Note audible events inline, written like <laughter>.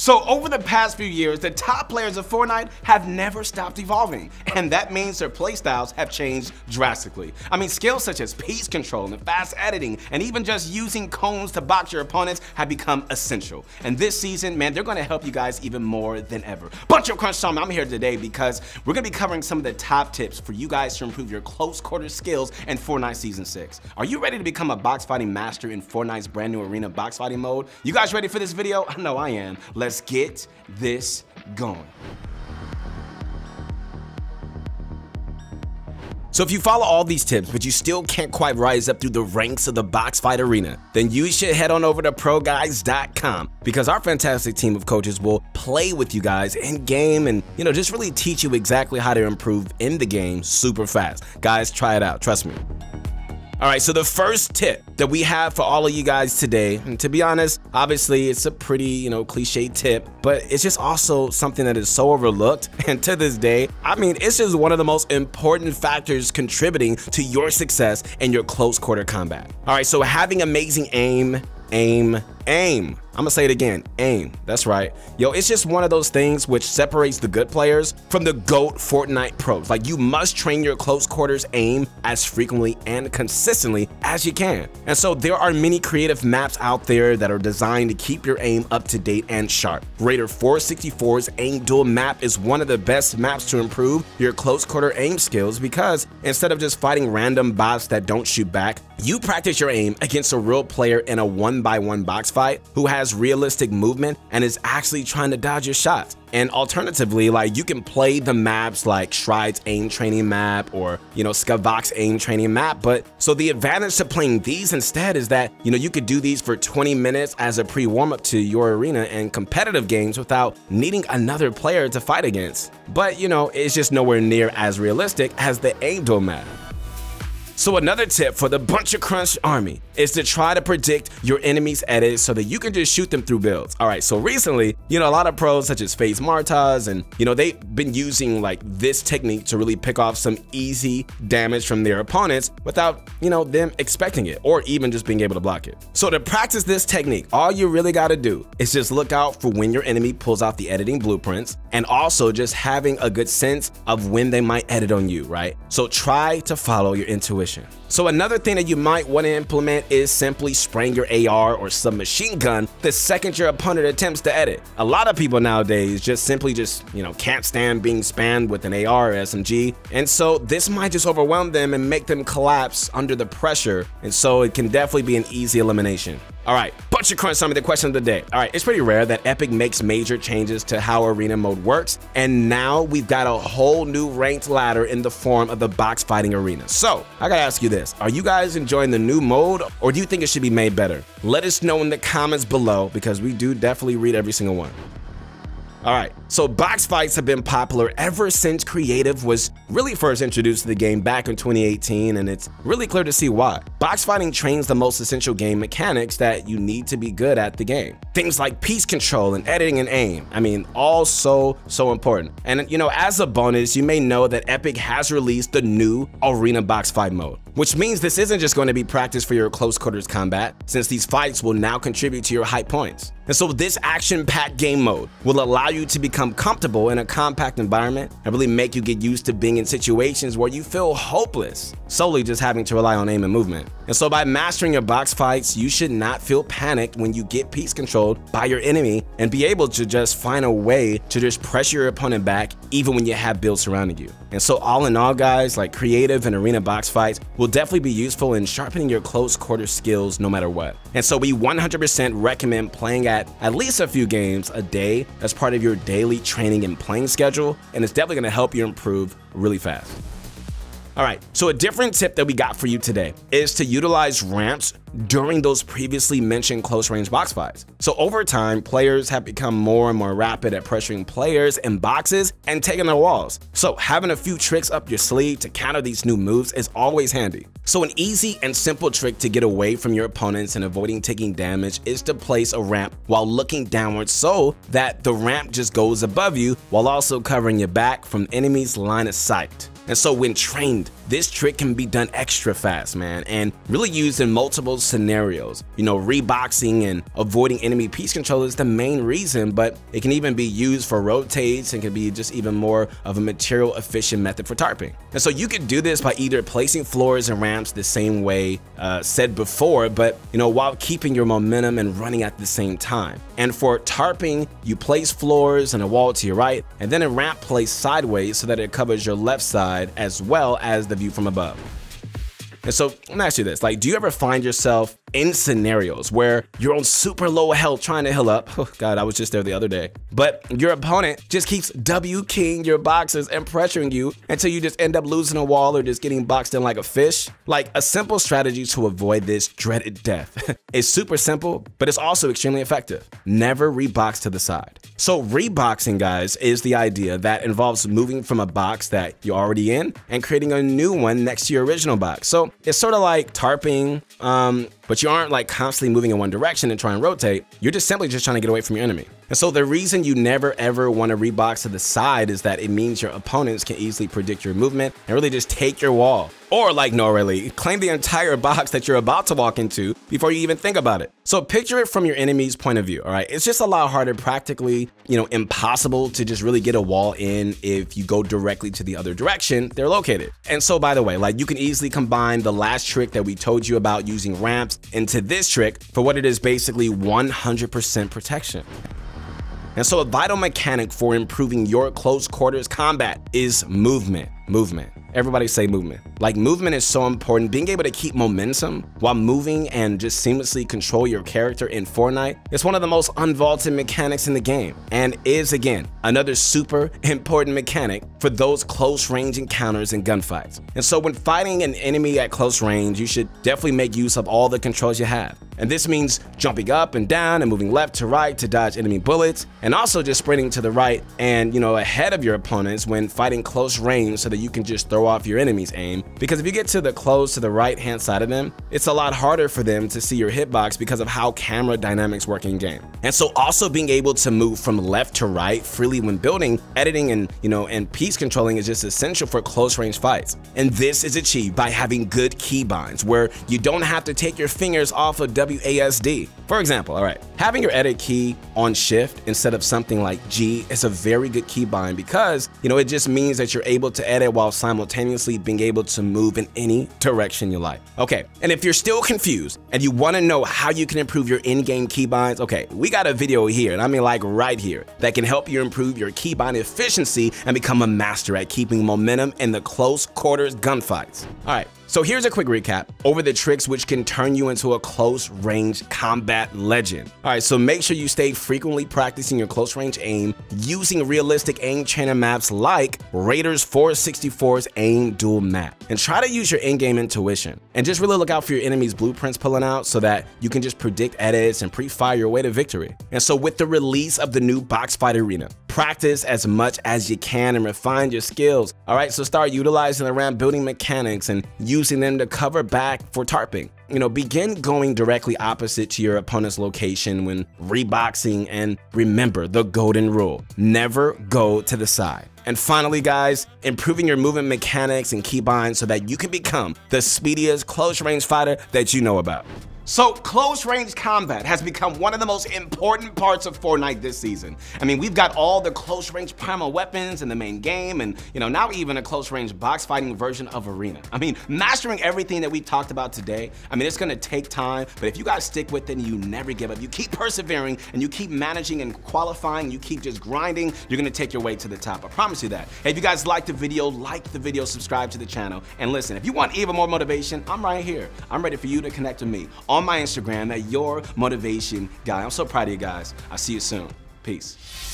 So over the past few years, the top players of Fortnite have never stopped evolving, and that means their playstyles have changed drastically. I mean, skills such as piece control and fast editing, and even just using cones to box your opponents have become essential. And this season, man, they're gonna help you guys even more than ever. Bunch of Crunch Time, I'm here today because we're gonna be covering some of the top tips for you guys to improve your close quarter skills in Fortnite Season 6. Are you ready to become a box fighting master in Fortnite's brand new arena box fighting mode? You guys ready for this video? <laughs> I know I am. Let's get this going. So if you follow all these tips, but you still can't quite rise up through the ranks of the box fight arena, then you should head on over to ProGuides.com because our fantastic team of coaches will play with you guys in game and, you know, just really teach you exactly how to improve in the game super fast. Guys, try it out. Trust me. All right, so the first tip that we have for all of you guys today, and to be honest, obviously it's a pretty, you know, cliche tip, but it's just also something that is so overlooked. <laughs> And to this day, I mean, it's just one of the most important factors contributing to your success in your close quarter combat. All right, so having amazing aim, aim, aim. I'm gonna say it again, aim. That's right. Yo, it's just one of those things which separates the good players from the GOAT Fortnite pros. Like you must train your close aim as frequently and consistently as you can. And so there are many creative maps out there that are designed to keep your aim up to date and sharp. Raider 464's aim duel map is one of the best maps to improve your close quarter aim skills because instead of just fighting random bots that don't shoot back, you practice your aim against a real player in a one by one box fight who has realistic movement and is actually trying to dodge your shots. And alternatively, like you can play the maps like Shride's aim training map or, you know, Skaavok's aim training map. But so the advantage to playing these instead is that, you know, you could do these for 20 minutes as a pre warm up to your arena and competitive games without needing another player to fight against. But, you know, it's just nowhere near as realistic as the aim duel map. So another tip for the Bunch of Crunch army is to try to predict your enemy's edits so that you can just shoot them through builds. All right, so recently, you know, a lot of pros such as FaZe Martaz and, you know, they've been using like this technique to really pick off some easy damage from their opponents without, you know, them expecting it or even just being able to block it. So to practice this technique, all you really got to do is just look out for when your enemy pulls out the editing blueprints and also just having a good sense of when they might edit on you, right? So try to follow your intuition so another thing that you might want to implement is simply spraying your AR or submachine gun the second your opponent attempts to edit. A lot of people nowadays just simply just, you know, can't stand being spammed with an AR or SMG, and so this might just overwhelm them and make them collapse under the pressure, and so it can definitely be an easy elimination. All right, bunch of crunch of the question of the day. All right, it's pretty rare that Epic makes major changes to how arena mode works, and now we've got a whole new ranked ladder in the form of the box fighting arena. So I gotta ask you this: Are you guys enjoying the new mode, or do you think it should be made better? Let us know in the comments below because we do definitely read every single one. All right, so box fights have been popular ever since Creative was really first introduced to the game back in 2018, and it's really clear to see why. Box fighting trains the most essential game mechanics that you need to be good at the game. Things like piece control and editing and aim. I mean, all so, so important. And you know, as a bonus, you may know that Epic has released the new Arena Box Fight mode, which means this isn't just going to be practice for your close quarters combat, since these fights will now contribute to your Hype points. And so this action-packed game mode will allow you to become comfortable in a compact environment and really make you get used to being in situations where you feel hopeless, solely just having to rely on aim and movement. And so by mastering your box fights, you should not feel panicked when you get piece controlled by your enemy and be able to just find a way to just pressure your opponent back even when you have builds surrounding you. And so all in all guys, like creative and arena box fights will definitely be useful in sharpening your close quarter skills no matter what. And so we 100% recommend playing at at least a few games a day as part of your daily training and playing schedule, and it's definitely gonna help you improve really fast. All right, so a different tip that we got for you today is to utilize ramps during those previously mentioned close range box fights. So over time, players have become more and more rapid at pressuring players in boxes and taking their walls. So having a few tricks up your sleeve to counter these new moves is always handy. So an easy and simple trick to get away from your opponents and avoiding taking damage is to place a ramp while looking downwards so that the ramp just goes above you while also covering your back from enemies line of sight. And so when trained, this trick can be done extra fast, man, and really used in multiple scenarios. You know, reboxing and avoiding enemy piece control is the main reason, but it can even be used for rotates and can be just even more of a material efficient method for tarping. And so you can do this by either placing floors and ramps the same way uh, said before, but you know, while keeping your momentum and running at the same time. And for tarping, you place floors and a wall to your right, and then a ramp placed sideways so that it covers your left side as well as the view from above. And so let me ask you this, like, do you ever find yourself in scenarios where you're on super low health trying to heal up. <laughs> Oh God, I was just there the other day. But your opponent just keeps W keying your boxes and pressuring you until you just end up losing a wall or just getting boxed in like a fish. Like a simple strategy to avoid this dreaded death. <laughs> it's super simple, but it's also extremely effective. Never rebox to the side. So reboxing, guys, is the idea that involves moving from a box that you're already in and creating a new one next to your original box. So it's sort of like tarping, um, but you aren't like constantly moving in one direction and trying to rotate. You're just simply just trying to get away from your enemy. And so the reason you never ever want to rebox to the side is that it means your opponents can easily predict your movement and really just take your wall. Or like no really, claim the entire box that you're about to walk into before you even think about it. So picture it from your enemy's point of view, all right? It's just a lot harder, practically, you know, impossible to just really get a wall in if you go directly to the other direction they're located. And so by the way, like you can easily combine the last trick that we told you about using ramps into this trick for what it is basically 100% protection. And so a vital mechanic for improving your close quarters combat is movement. Movement. Everybody say movement. Like movement is so important. Being able to keep momentum while moving and just seamlessly control your character in Fortnite is one of the most unvaulted mechanics in the game and is again another super <laughs> important mechanic for those close range encounters and gunfights. And so when fighting an enemy at close range, you should definitely make use of all the controls you have. And this means jumping up and down and moving left to right to dodge enemy bullets, and also just sprinting to the right and, you know, ahead of your opponents when fighting close range so that you can just throw off your enemy's aim. Because if you get to the close to the right hand side of them, it's a lot harder for them to see your hitbox because of how camera dynamics work in game. And so also being able to move from left to right freely when building, editing, and, you know, and piece controlling is just essential for close range fights. And this is achieved by having good keybinds where you don't have to take your fingers off of WASD. For example, all right, having your edit key on shift instead of something like G is a very good keybind because, you know, it just means that you're able to edit while simultaneously being able to move in any direction you like. Okay, and if you're still confused and you want to know how you can improve your in-game keybinds, okay, we got a video here, and I mean like right here, that can help you improve your keybind efficiency and become a master at keeping momentum in the close quarters gunfights. All right, so here's a quick recap over the tricks which can turn you into a close range combat legend. All right, so make sure you stay frequently practicing your close range aim using realistic aim trainer maps like Raiders 464's aim duel map. And try to use your in-game intuition and just really look out for your enemy's blueprints pulling out so that you can just predict edits and pre-fire your way to victory. And so with the release of the new Box Fight Arena, practice as much as you can and refine your skills. All right, so start utilizing the ramp building mechanics and using them to cover back for tarping. You know, begin going directly opposite to your opponent's location when reboxing and remember the golden rule, never go to the side. And finally, guys, improving your movement mechanics and keybinds so that you can become the speediest close range fighter that you know about. So close range combat has become one of the most important parts of Fortnite this season. I mean, we've got all the close range primal weapons in the main game and, you know, now even a close range box fighting version of Arena. I mean, mastering everything that we talked about today, I mean, it's gonna take time, but if you guys stick with it and you never give up, you keep persevering and you keep managing and qualifying, you keep just grinding, you're gonna take your way to the top. I promise you that. Hey, if you guys liked the video, like the video, subscribe to the channel, and listen, if you want even more motivation, I'm right here. I'm ready for you to connect with me on my Instagram at Your Motivation Guy. I'm so proud of you guys. I'll see you soon. Peace.